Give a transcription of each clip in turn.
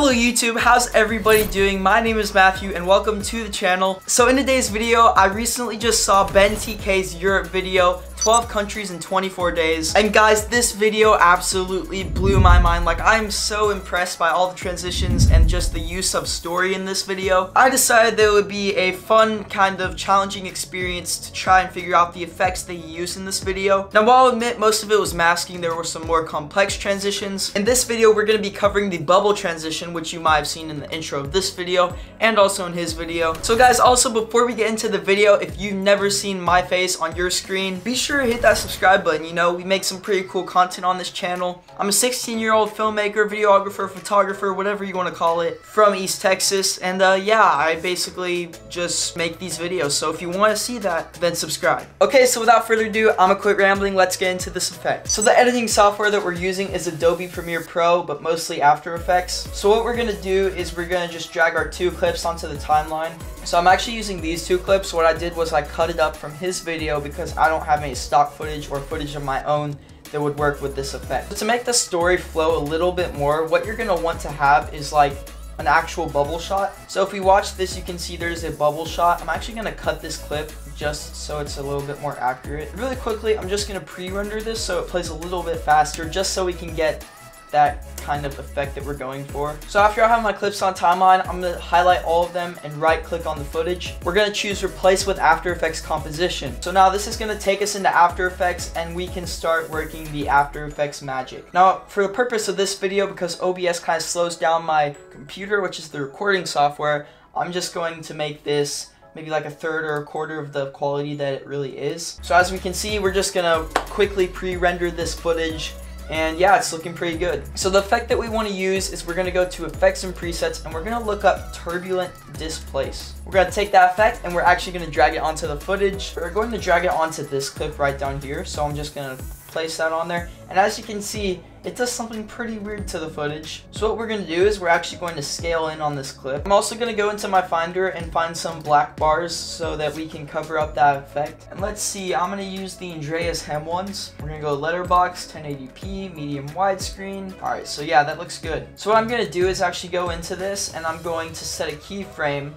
Hello YouTube, how's everybody doing? My name is Matthew and welcome to the channel. So in today's video, I recently just saw Benn TK's Europe video 12 countries in 24 days. And guys, this video absolutely blew my mind. Like, I'm so impressed by all the transitions and just the use of story in this video. I decided that it would be a fun, kind of challenging experience to try and figure out the effects they use in this video. Now, while I'll admit most of it was masking, there were some more complex transitions. In this video, we're going to be covering the bubble transition, which you might have seen in the intro of this video, and also in his video. So guys, also before we get into the video, if you've never seen my face on your screen, be sure sure to hit that subscribe button. You know, we make some pretty cool content on this channel. I'm a 16-year-old filmmaker, videographer, photographer, whatever you want to call it, from East Texas. And uh, yeah, I basically just make these videos. So if you want to see that, then subscribe. Okay, so without further ado, I'm gonna quit rambling. Let's get into this effect. So the editing software that we're using is Adobe Premiere Pro, but mostly After Effects. So what we're gonna do is we're gonna just drag our two clips onto the timeline. So I'm actually using these two clips. What I did was I cut it up from his video because I don't have any stock footage or footage of my own that would work with this effect. So to make the story flow a little bit more, what you're gonna want to have is like an actual bubble shot. So if we watch this, you can see there's a bubble shot. I'm actually gonna cut this clip just so it's a little bit more accurate. Really quickly, I'm just gonna pre-render this so it plays a little bit faster just so we can get that kind of effect that we're going for. So after I have my clips on timeline, I'm to highlight all of them and right click on the footage. We're to choose replace with After Effects composition. So now this is to take us into After Effects and we can start working the After Effects magic. Now for the purpose of this video, because OBS kind of slows down my computer, which is the recording software, I'm just going to make this maybe like a third or a quarter of the quality that it really is. So as we can see, we're just gonna quickly pre-render this footage and yeah, it's looking pretty good. So the effect that we want to use is we're going to go to effects and presets and we're going to look up turbulent displace. We're going to take that effect and we're actually going to drag it onto the footage. We're going to drag it onto this clip right down here. So I'm just going to place that on there. And as you can see, it does something pretty weird to the footage. So what we're going to do is we're actually going to scale in on this clip. I'm also going to go into my finder and find some black bars so that we can cover up that effect. And let's see, I'm going to use the Andreas Hem ones. We're going to go letterbox, 1080p, medium widescreen. Alright, so yeah, that looks good. So what I'm going to do is actually go into this and I'm going to set a keyframe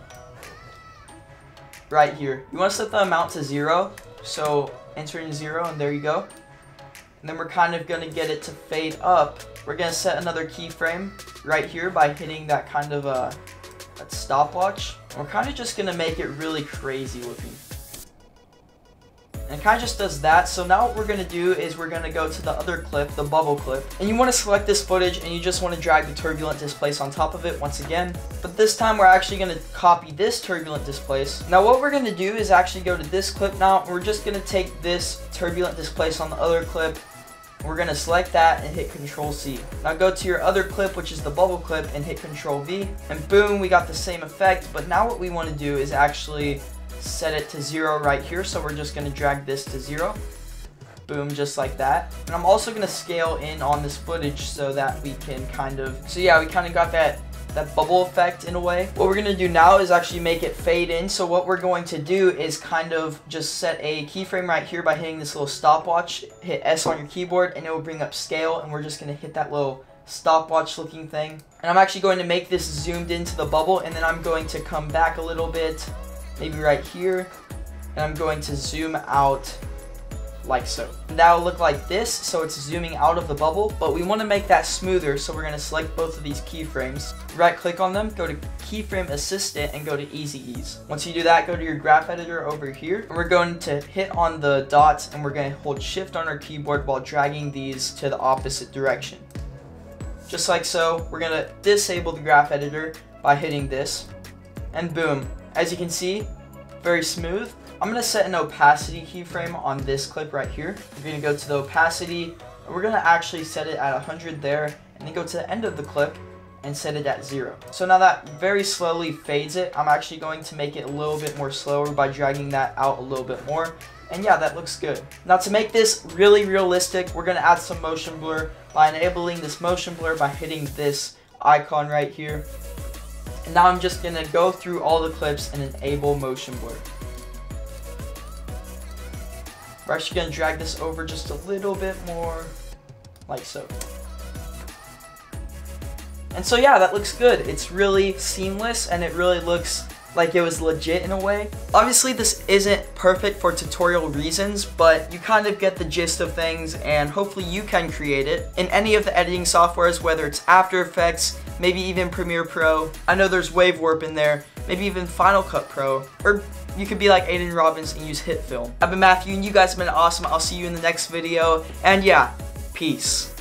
right here. You want to set the amount to zero. So enter in zero and there you go. And then we're kind of going to get it to fade up. We're going to set another keyframe right here by hitting that kind of uh, that stopwatch. we're kind of just going to make it really crazy looking. And kind of just does that. So now what we're going to do is we're going to go to the other clip, the bubble clip. And you want to select this footage and you just want to drag the turbulent displace on top of it once again. But this time we're actually going to copy this turbulent displace. Now what we're going to do is actually go to this clip now. We're just going to take this turbulent displace on the other clip we're to select that and hit Control C. Now go to your other clip, which is the bubble clip, and hit Control V. And boom, we got the same effect. But now what we want to do is actually set it to zero right here. So we're just to drag this to zero. Boom, just like that. And I'm also to scale in on this footage so that we can kind of, so yeah, we kind of got that that bubble effect in a way. What we're to do now is actually make it fade in. So what we're going to do is kind of just set a keyframe right here by hitting this little stopwatch. Hit S on your keyboard and it will bring up scale and we're just to hit that little stopwatch looking thing. And I'm actually going to make this zoomed into the bubble and then I'm going to come back a little bit, maybe right here. And I'm going to zoom out like so. That will look like this, so it's zooming out of the bubble, but we want to make that smoother, so we're going to select both of these keyframes. Right click on them, go to keyframe assistant, and go to easy ease. Once you do that, go to your graph editor over here, and we're going to hit on the dots, and we're going to hold shift on our keyboard while dragging these to the opposite direction. Just like so, we're going to disable the graph editor by hitting this, and boom. As you can see, very smooth. I'm to set an opacity keyframe on this clip right here. We're to go to the opacity. And we're to actually set it at 100 there and then go to the end of the clip and set it at zero. So now that very slowly fades it, I'm actually going to make it a little bit more slower by dragging that out a little bit more. And yeah, that looks good. Now to make this really realistic, we're to add some motion blur by enabling this motion blur by hitting this icon right here. And now I'm just to go through all the clips and enable motion blur. We're actually to drag this over just a little bit more, like so. And so yeah, that looks good. It's really seamless and it really looks like it was legit in a way. Obviously this isn't perfect for tutorial reasons, but you kind of get the gist of things and hopefully you can create it in any of the editing softwares, whether it's After Effects, maybe even Premiere Pro. I know there's Wave Warp in there, maybe even Final Cut Pro, or you could be like Aidin Robbins and use HitFilm. I've been Matthew and you guys have been awesome. I'll see you in the next video. And yeah, peace.